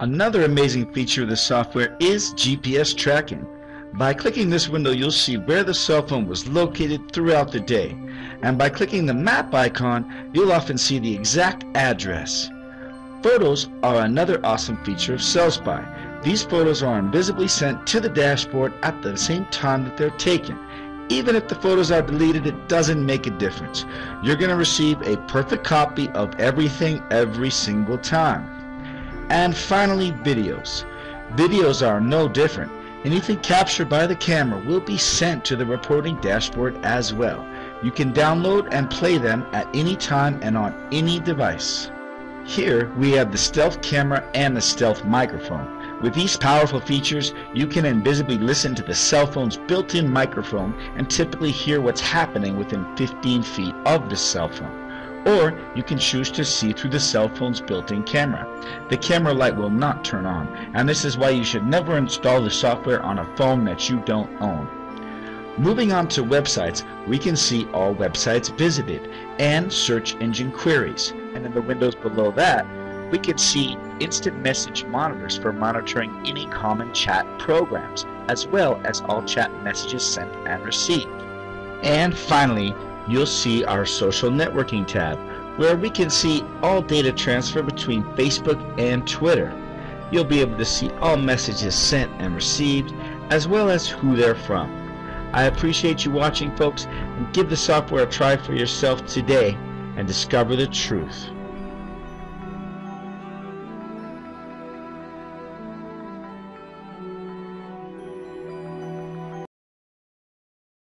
Another amazing feature of the software is GPS tracking. By clicking this window, you'll see where the cell phone was located throughout the day. And by clicking the map icon, you'll often see the exact address. Photos are another awesome feature of CellSpy. These photos are invisibly sent to the dashboard at the same time that they're taken. Even if the photos are deleted, it doesn't make a difference. You're going to receive a perfect copy of everything every single time. And finally, videos. Videos are no different. Anything captured by the camera will be sent to the reporting dashboard as well. You can download and play them at any time and on any device. Here we have the stealth camera and the stealth microphone. With these powerful features, you can invisibly listen to the cell phone's built-in microphone and typically hear what's happening within 15 feet of the cell phone. Or you can choose to see through the cell phone's built-in camera. The camera light will not turn on, and this is why you should never install the software on a phone that you don't own. Moving on to websites, we can see all websites visited and search engine queries. And in the windows below that, we can see instant message monitors for monitoring any common chat programs, as well as all chat messages sent and received. And finally, you'll see our social networking tab, where we can see all data transfer between Facebook and Twitter. You'll be able to see all messages sent and received, as well as who they're from. I appreciate you watching folks, and give the software a try for yourself today and discover the truth.